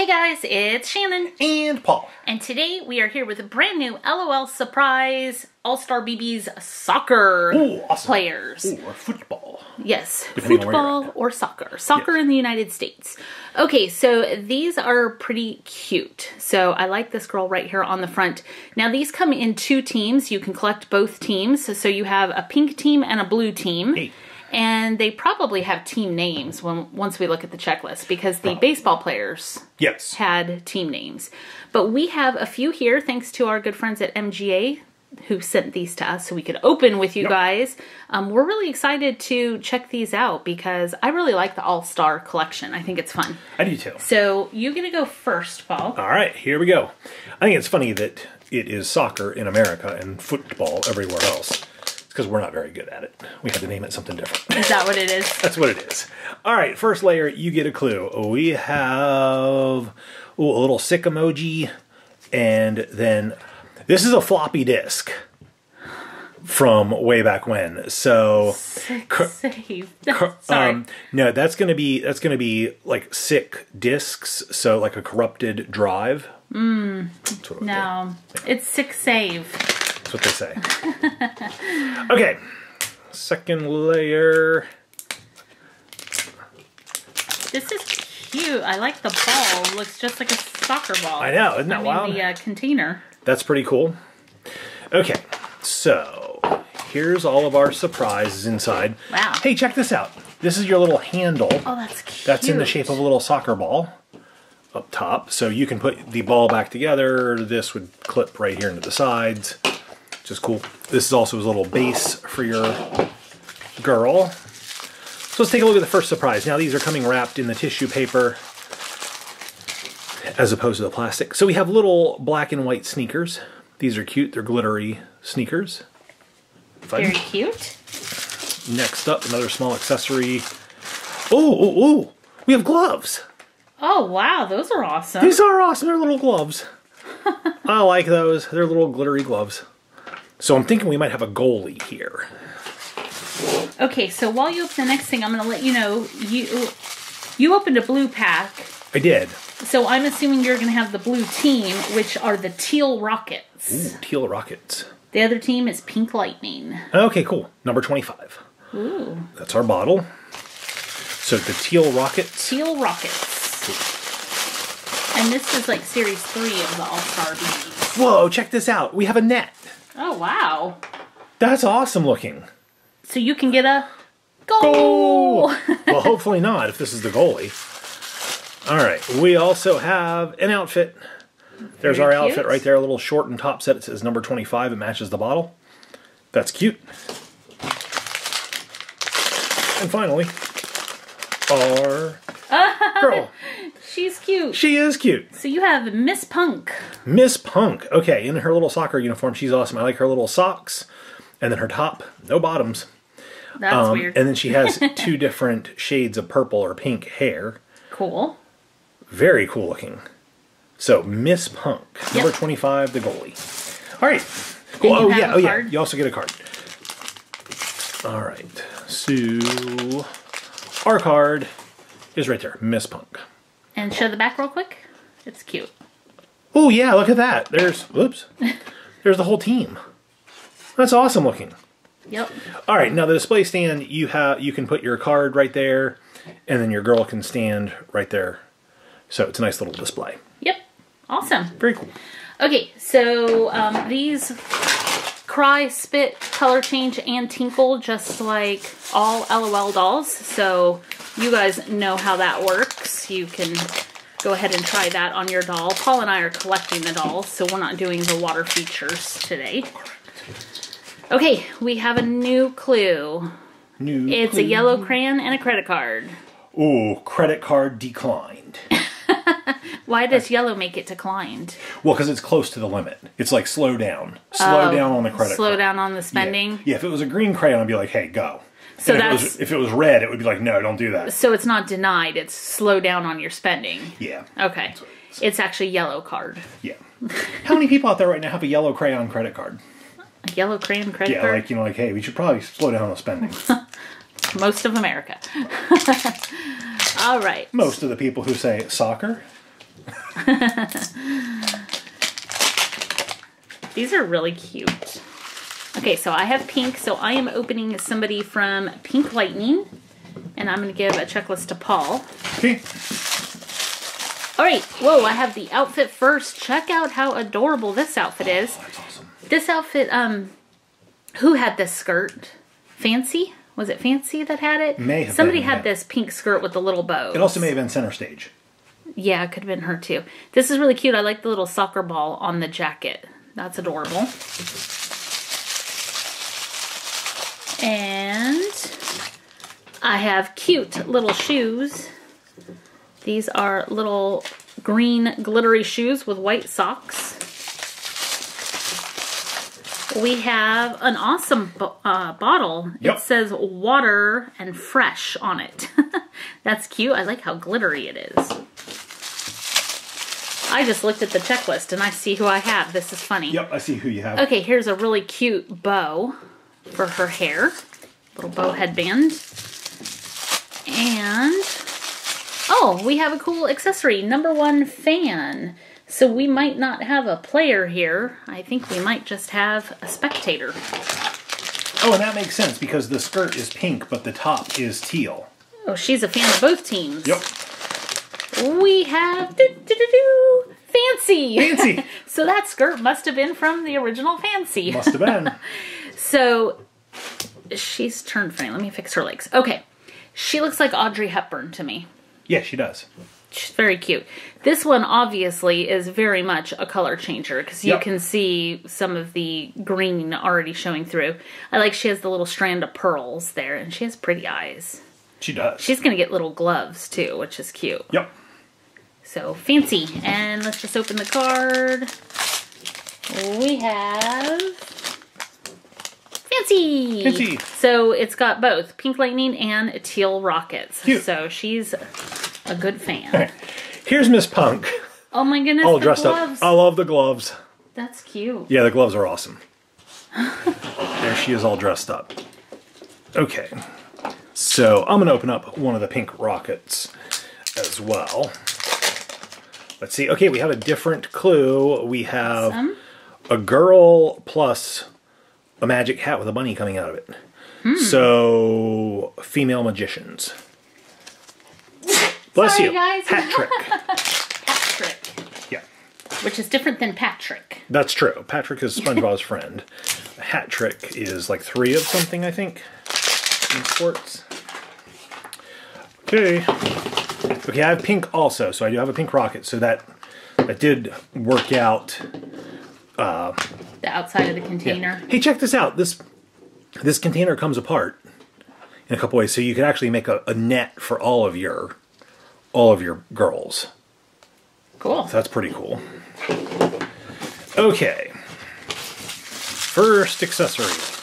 Hey guys, it's Shannon, and Paul. and today we are here with a brand new LOL Surprise All Star BB's soccer Ooh, awesome. players. Ooh, or football. Yes, Depending on where you're football or soccer. Soccer Yes. in the United States. Okay, so these are pretty cute. So I like this girl right here on the front. Now these come in two teams. You can collect both teams. So you have a pink team and a blue team. Hey. And they probably have team names when once we look at the checklist because the baseball players Yes. had team names. But we have a few here thanks to our good friends at MGA who sent these to us so we could open with you Yep. guys. Um, we're really excited to check these out because I really like the All Star collection. I think it's fun. I do too. So you're going to go first, Paul. All right, here we go. I think it's funny that it is soccer in America and football everywhere else. It's because we're not very good at it. We had to name it something different. Is that what it is? That's what it is. All right, first layer, you get a clue. We have ooh, a little sick emoji, and then this is a floppy disk from way back when. So, cr- Save. cr- Sorry. um, no, that's gonna be that's gonna be like sick disks. So like a corrupted drive. Mm, that's what it would be. no, it's six save. That's what they say. okay, second layer. This is cute. I like the ball. Looks just like a soccer ball. I know, isn't that I mean, wild? the uh, container. That's pretty cool. Okay, so here's all of our surprises inside. Wow. Hey, check this out. This is your little handle. Oh, that's cute. That's in the shape of a little soccer ball up top. So you can put the ball back together. This would clip right here into the sides, which is cool. This is also a little base for your girl. So let's take a look at the first surprise. Now these are coming wrapped in the tissue paper as opposed to the plastic. So we have little black and white sneakers. These are cute. They're glittery sneakers. Fun. Very cute. Next up, another small accessory. Oh, oh, oh! We have gloves. Oh wow, those are awesome. These are awesome. They're little gloves. I like those. They're little glittery gloves. So I'm thinking we might have a goalie here. Okay, so while you open the next thing, I'm going to let you know you you opened a blue pack. I did. So I'm assuming you're going to have the blue team, which are the Teal Rockets. Ooh, teal rockets. The other team is Pink Lightning. Okay, cool. Number 25. Ooh, That's our bottle. So the teal rockets. Teal Rockets. And this is like series three of the All Star BBs. Whoa, check this out. We have a net. Oh wow! That's awesome looking. So you can get a goal. Oh! well, hopefully not if this is the goalie. All right. We also have an outfit. There's Very our cute. outfit right there, a little short and top set. It says number 25. It matches the bottle. That's cute. And finally, our girl. She's cute. She is cute. So you have Miss Punk. Miss Punk. Okay, in her little soccer uniform, she's awesome. I like her little socks. And then her top, no bottoms. That's Um, weird. and then she has two different shades of purple or pink hair. cool. Very cool looking. So Miss Punk, number Yep. twenty-five, the goalie. All right. Cool. Oh yeah. Oh yeah. card? You also get a card. All right. So our card is right there, Miss Punk. And show the back real quick. It's cute. Oh yeah, look at that. There's whoops. There's the whole team. That's awesome looking. Yep. All right, now the display stand you have you can put your card right there, and then your girl can stand right there. So it's a nice little display. Yep. Awesome. Very cool. Okay, so um, these cry, spit, color change, and tinkle just like all LOL dolls. So you guys know how that works. You can go ahead and try that on your doll. Paul and I are collecting the dolls, so we're not doing the water features today. Okay, we have a new clue. New. It's a yellow crayon and a credit card. Ooh, credit card declined. Why does yellow make it declined? Well, because it's close to the limit. It's like slow down. Slow Oh, down on the credit Slow card. down on the Yeah. spending. Yeah. if it was a green crayon, I'd be like, hey, go. So And if it, was, if it was red, it would be like, no, don't do that. so it's not denied. It's slow down on your spending. Yeah. Okay, it's actually yellow card. Yeah. How many people out there right now have a yellow crayon credit card? A yellow crayon credit Yeah, card. Yeah, like, you know, like, hey, we should probably slow down on spending. Most of America. All right. Most of the people who say soccer These are really cute. Okay, so I have pink, so I am opening somebody from Pink Lightning, and I'm going to give a checklist to Paul. Okay. All right, whoa, I have the outfit first. Check out how adorable this outfit is. That's awesome. This outfit, um, who had this skirt? Fancy? Was it Fancy that had it? May have Somebody been, had yeah. this pink skirt with the little bow. It also may have been center stage. Yeah, it could have been her too. This is really cute. I like the little soccer ball on the jacket. That's adorable. And I have cute little shoes. These are little green glittery shoes with white socks. We have an awesome bo- uh, bottle. Yep. It says water and fresh on it. That's cute. I like how glittery it is. I just looked at the checklist and I see who I have. This is funny. Yep, I see who you have. Okay, here's a really cute bow for her hair. Little bow headband. And oh, we have a cool accessory. Number one fan. So we might not have a player here. I think we might just have a spectator. Oh, and that makes sense because the skirt is pink, but the top is teal. Oh, she's a fan of both teams. Yep. We have doo, doo, doo, doo, Fancy. Fancy. so that skirt must have been from the original Fancy. Must have been. So she's turned funny. Let me fix her legs. Okay. She looks like Audrey Hepburn to me. yeah, she does. She's very cute. This one obviously is very much a color changer because you Yep. can see some of the green already showing through. I like she has the little strand of pearls there and she has pretty eyes. She does. She's going to get little gloves too, which is cute. Yep. So fancy. And let's just open the card. We have fancy. Fancy. So it's got both pink lightning and teal rockets. Cute. So she's a good fan. Here's Miss Punk, oh my goodness, all the dressed gloves. up. I love the gloves. That's cute. Yeah, the gloves are awesome. there she is all dressed up. Okay. So I'm going to open up one of the pink rockets as well. Let's see. Okay, we have a different clue. We have Some. a girl plus a magic hat with a bunny coming out of it. Hmm. So, female magicians. Bless Sorry, you. guys. Hat trick. Patrick, yeah. which is different than Patrick. That's true. Patrick is SpongeBob's friend. A hat trick is like three of something, I think, in sports. Okay. Okay, I have pink also, so I do have a pink rocket, so that that did work out. The outside of the Yeah. container. Hey, check this out. This this container comes apart in a couple ways, so you can actually make a, a net for all of your all of your girls. Cool. So that's pretty cool. Okay. First accessory.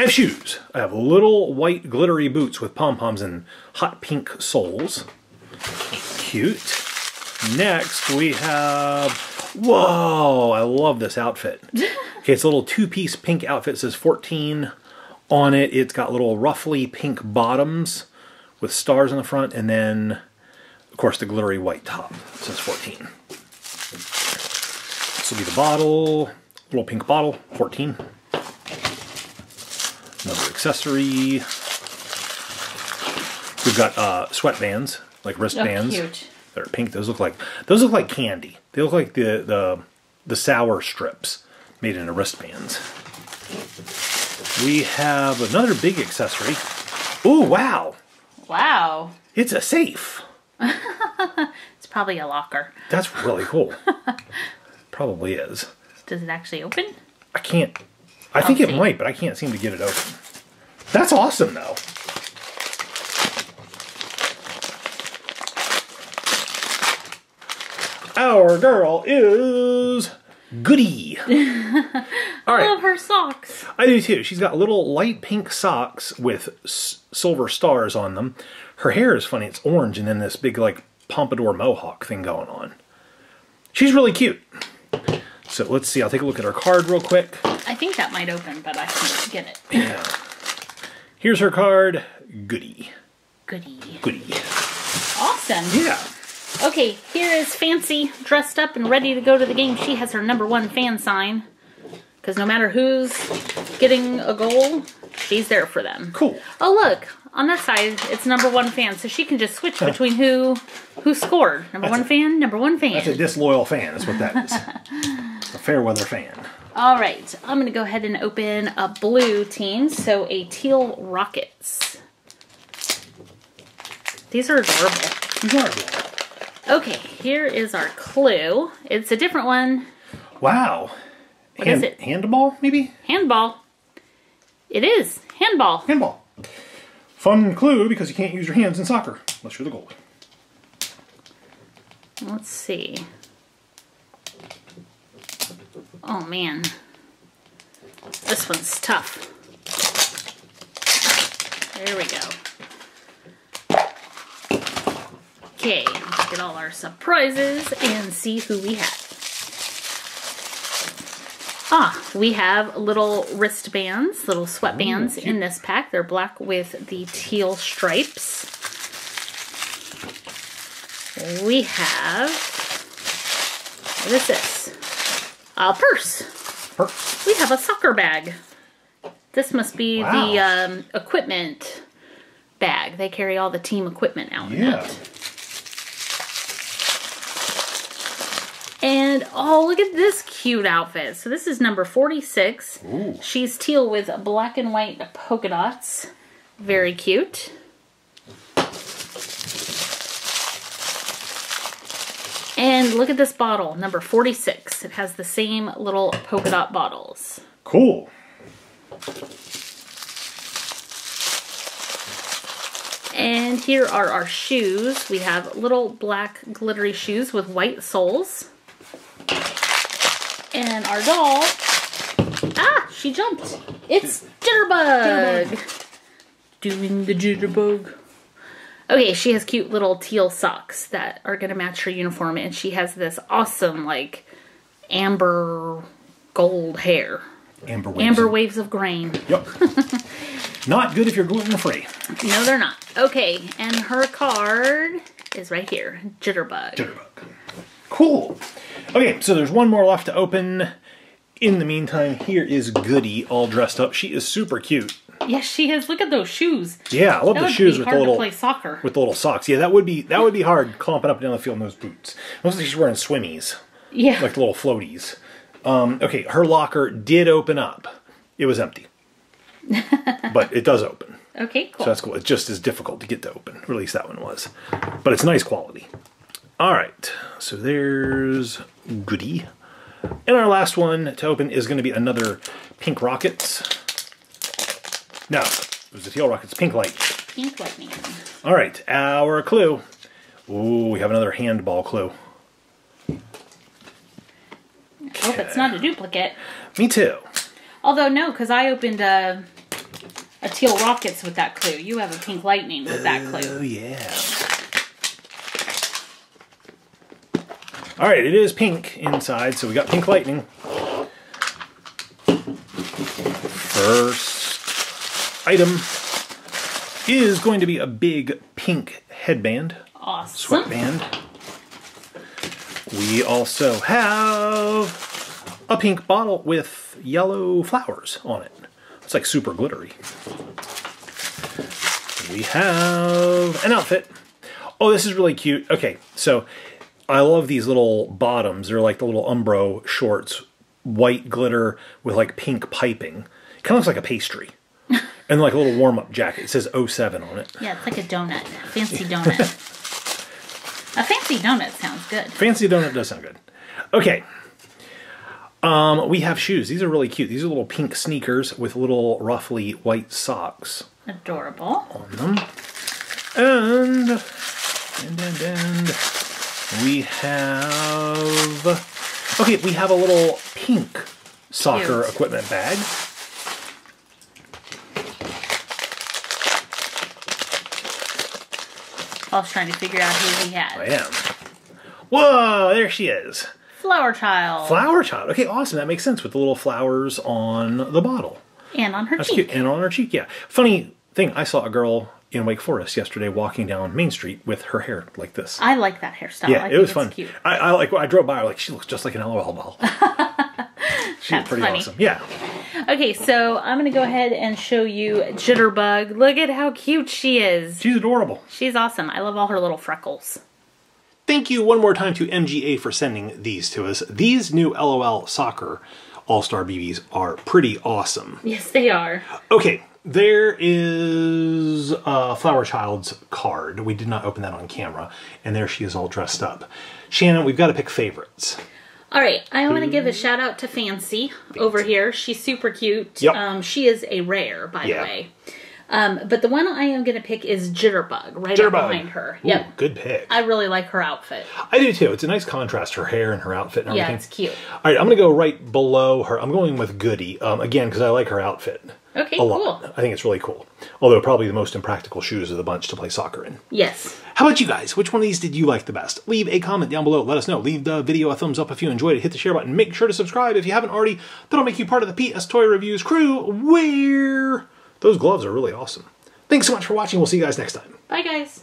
I have shoes. I have little white glittery boots with pom poms and hot pink soles. Cute. Next, we have. Whoa! I love this outfit. Okay, it's a little two piece pink outfit. It says 14 on it. It's got little roughly pink bottoms with stars on the front, and then of course, the glittery white top. It says 14. This will be the bottle. Little pink bottle, 14. Another accessory. We've got uh, sweatbands, like Oh, wristbands. cute. They're pink. Those look like those look like candy. They look like the the the sour strips made into wristbands. We have another big accessory. Ooh, wow! Wow. It's a safe. It's probably a locker. That's really cool. Probably is. Does it actually open? I can't. I think it might, but I can't seem to get it open. That's awesome, though. Our girl is Goody. All I right, love her socks. I do too. She's got little light pink socks with s- silver stars on them. Her hair is funny. It's orange and then this big like pompadour mohawk thing going on. She's really cute. So let's see. I'll take a look at her card real quick. I think that might open, but I can't get it. Yeah. Here's her card. Goody. Goody. Goody. Awesome. Yeah. Okay, here is Fancy dressed up and ready to go to the game. She has her number one fan sign. Because no matter who's getting a goal, she's there for them. Cool. Oh look, on that side it's number one fan, so she can just switch between who who scored. Number That's one a- fan, number one fan. That's a disloyal fan, is what that is. fair weather fan. All right, I'm gonna go ahead and open a blue team, so a teal rockets. These are adorable. These are adorable. Okay, here is our clue. It's a different one. Wow. What is it? Handball, maybe? Handball. It is handball. Handball. Fun clue because you can't use your hands in soccer unless you're the goalie. Let's see. Oh man. This one's tough. There we go. Okay, let's get all our surprises and see who we have. Ah, we have little wristbands, little sweatbands cute. in this pack. They're black with the teal stripes. We have. What is this? A purse. Purse. We have a soccer bag. This must be the um, equipment bag. They carry all the team equipment out Yeah. And oh, look at this cute outfit. So this is number 46. Ooh. She's teal with black and white polka dots. Very cute. And look at this bottle, number 46. It has the same little polka dot bottles. Cool. And here are our shoes. We have little black glittery shoes with white soles. And our doll. Ah, she jumped. It's Jitterbug. Doing the jitterbug. Okay, she has cute little teal socks that are going to match her uniform. And she has this awesome, like, amber gold hair. Amber waves. Amber waves of grain. Yep. Not good if you're gluten free. No, they're not. Okay, and her card is right here. Jitterbug. Jitterbug. Cool. Okay, so there's one more left to open. In the meantime, here is Goody all dressed up. She is super cute. Yes, she is. Look at those shoes. Yeah, I love That the shoes with the little play soccer. with the little socks. Yeah, that would be that would be hard clomping up and down the field in those boots. Looks like she's wearing swimmies, yeah. like the little floaties. Um, okay, her locker did open up. It was empty, but it does open. okay, cool. So that's cool. It's just as difficult to get to open. Or at least that one was. But it's nice quality. All right. So there's Goody. And our last one to open is going to be another Pink Rockets. No, it was the Teal Rockets Pink Light. Pink lightning. All right. Our clue. Ooh, we have another handball clue. Hope it's not a duplicate. Me too. Although no, because I opened a a teal rockets with that clue. You have a pink lightning with that clue. Oh, yeah. All right, it is pink inside, so we got pink lightning. First item is going to be a big pink headband, Awesome. sweatband. We also have a pink bottle with yellow flowers on it. It's like super glittery. We have an outfit. Oh, this is really cute. Okay, so I love these little bottoms. They're like the little Umbro shorts, white glitter with like pink piping. It Kind of looks like a pastry. and like a little warm up jacket. It says 07 on it. Yeah, it's like a donut. Fancy donut. a fancy donut sounds good. Fancy donut does sound good. Okay. Um, we have shoes. These are really cute. These are little pink sneakers with little roughly white socks Adorable. on them. And and and, and we have okay. We have a little pink soccer Cute. equipment bag. I was trying to figure out who we had. I am. Whoa! There she is. Flower child. Flower child. Okay, awesome. That makes sense with the little flowers on the bottle. and on her That's cheek. cute. And on her cheek, yeah. Funny thing, I saw a girl in Wake Forest yesterday, walking down Main Street with her hair like this. I like that hairstyle. yeah, I it was fun. Cute. I, I like. I drove by. I like, she looks just like an LOL doll. She's That's pretty funny. awesome. Yeah. Okay, so I'm gonna go ahead and show you Jitterbug. Look at how cute she is. She's adorable. She's awesome. I love all her little freckles. Thank you one more time to MGA for sending these to us. These new LOL Soccer All Star BBs are pretty awesome. Yes, they are. Okay, there is uh, Flower Child's card. We did not open that on camera, and there she is all dressed up. Shannon, we've got to pick favorites. All right, I want to give a shout out to Fancy, over here. She's super cute. Yep. Um, she is a rare, by Yeah. the way. Um, but the one I am going to pick is Jitterbug, right Jitterbug. up behind her. Ooh, Yep. good pick. I really like her outfit. I do too. It's a nice contrast, her hair and her outfit and Yeah, everything. it's cute. All right, I'm going to go right below her. I'm going with Goody, um, again, because I like her outfit. Okay, a lot. cool. I think it's really cool. Although probably the most impractical shoes of the bunch to play soccer in. Yes. How about you guys? Which one of these did you like the best? Leave a comment down below. Let us know. Leave the video a thumbs up if you enjoyed it. Hit the share button. Make sure to subscribe if you haven't already. That'll make you part of the PS Toy Reviews crew. Where those gloves are really awesome. Thanks so much for watching. We'll see you guys next time. Bye, guys.